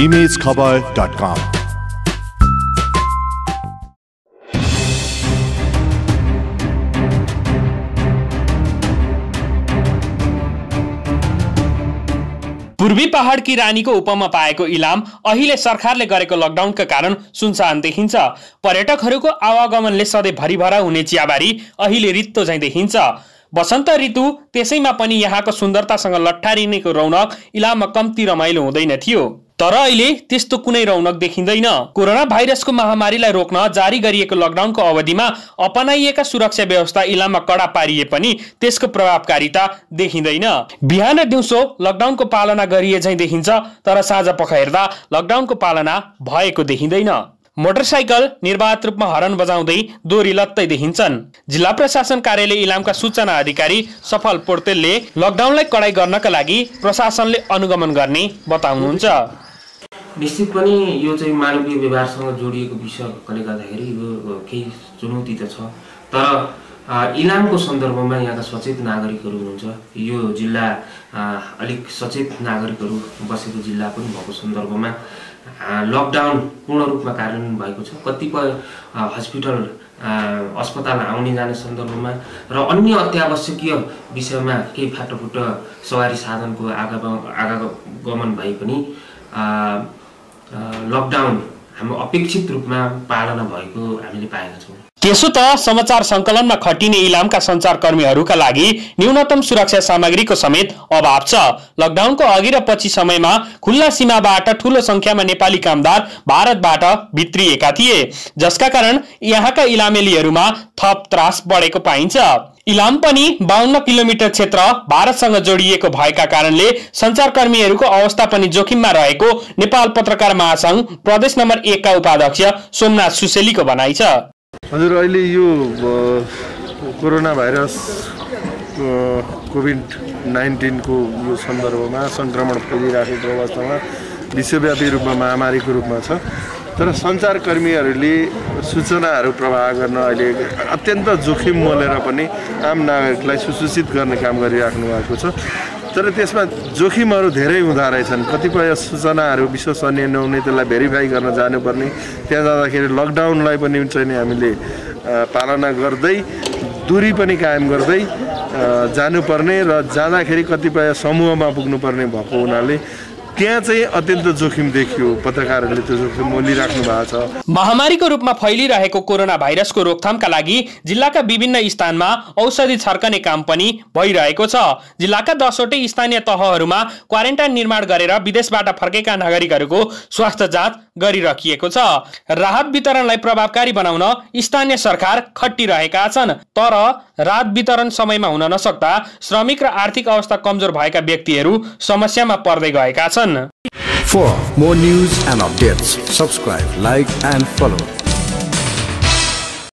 imagekhabar.com. पूर्वी पहाडकी रानीको उपमा पाएको इलाम अहिले सरकारले गरेको लकडाउनका कारण सुनसान देखिन्छ। पर्यटकहरूको आवागमनले सधैँ भरिभरा हुने चियाबारी अहिले रित्तो झैँ देखिन्छ। वसन्त ऋतु त्यसैमा पनि यहाँको सुन्दरतासँग लट्ठारिनेको रौनक इलाममा कम्ती रमाइलो हुँदैन थियो। तर अहिले त्यस्तो कुनै रौनक देखिँदैन। कोरोना भाइरसको महामारीलाई रोक्न जारी गरिएको लकडाउनको अवधिमा अपनाइएका सुरक्षा व्यवस्था इलाममा कडा पारिए पनि त्यसको प्रभावकारिता देखिँदैन। बिहान दिउँसो लकडाउनको पालना गरिए झैँ देखिन्छ तर साँझ पख हेर्दा लकडाउनको पालना भएको देखिँदैन। मोटरसाइकल निर्वाध रूपमा हरन बजाउँदै दोहोरी लत्तै देखिन्छन्। जिल्ला प्रशासन कार्यालय इलामका सूचना अधिकारी सफल पोर्तेलले लकडाउनलाई कडाई गर्नका लागि प्रशासनले अनुगमन गर्ने बताउनुहुन्छ। निश्चित पनि यो चाहिँ मानवीय व्यवहारसँग जोडिएको विषय भएकोले गर्दाखेरि यो केही चुनौती त छ। तर इलामको सन्दर्भमा यहाँका सचेत नागरिकहरू हुनुहुन्छ। यो जिल्ला अलिक सचेत नागरिकहरू बसेको जिल्ला पनि भएको सन्दर्भमा लकडाउन पूर्ण रूपमा कार्यान्वयन भएको छ। कतिपय हस्पिटल अस्पताल आउने जाने सन्दर्भमा र अन्य अत्यावश्यकीय विषयमा केही फाटोफुट सवारी साधनको आगमन आगमन भए पनि लकडाउन हाम्रो अपेक्षित रूपमा पालना भएको हामीले पाएका छौँ। त्यसो त समाचार सङ्कलनमा खटिने इलामका सञ्चारकर्मीहरूका लागि न्यूनतम सुरक्षा सामग्रीको समेत अभाव छ। लकडाउनको अघि र पछि समयमा खुल्ला सीमाबाट ठूलो संख्यामा नेपाली कामदार भारतबाट भित्रिएका थिए। जसका कारण यहाँका इलामेलीहरूमा थप त्रास बढेको पाइन्छ। इलाम पनि बाहन्न किलोमिटर क्षेत्र भारतसँग जोडिएको भएका कारणले सञ्चारकर्मीहरूको अवस्था पनि जोखिममा रहेको नेपाल पत्रकार महासङ्घ प्रदेश नम्बर एकका उपाध्यक्ष सोमनाथ सुसेलीको भनाइ छ। हजुर अहिले यो कोरोना भाइरस कोभिड नाइन्टिनको यो सन्दर्भमा सङ्क्रमण फैलिराखेको अवस्थामा विश्वव्यापी रूपमा महामारीको रूपमा छ। तर सञ्चारकर्मीहरूले सूचनाहरू प्रवाह गर्न अहिले अत्यन्त जोखिम मोलेर पनि आम नागरिकलाई सुसूचित गर्ने काम गरिराख्नु भएको छ। तर त्यसमा जोखिमहरू धेरै हुँदो रहेछन्। कतिपय सूचनाहरू विश्वसनीय नहुने त्यसलाई भेरिफाई गर्न जानुपर्ने। त्यहाँ जाँदाखेरि लकडाउनलाई पनि चाहिँ हामीले पालना गर्दै दूरी पनि कायम गर्दै जानुपर्ने र जाँदाखेरि कतिपय समूहमा पुग्नुपर्ने भएको हुनाले त्यहाँ चाहिँ अत्यन्त जोखिम देखियो पत्रकारहरूले त्यो जोखिम मोलिराख्नु भएको छ। महामारीको रूपमा फैलिरहेको कोरोना भाइरसको रोकथामका लागि जिल्लाका विभिन्न स्थानमा औषधि छर्कने काम पनि भइरहेको छ। जिल्लाका दसवटै स्थानीय तहहरूमा क्वारेन्टाइन निर्माण गरेर विदेशबाट फर्केका नागरिकहरूको स्वास्थ्य जाँच गरिराखिएको छ। राहत वितरणलाई प्रभावकारी बनाउन स्थानीय सरकार खटिरहेका छन् तर राहत वितरण समयमा हुन नसक्दा श्रमिक र आर्थिक अवस्था कमजोर भएका व्यक्तिहरू समस्यामा पर्दै गएका छन्।